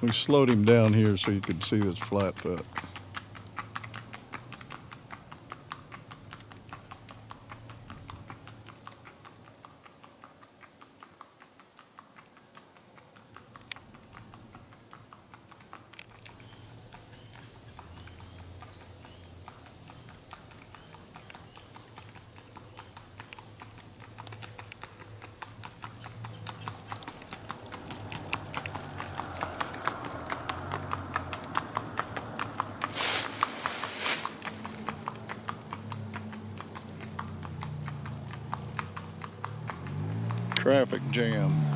We slowed him down here so you could see this flat foot. Traffic jam.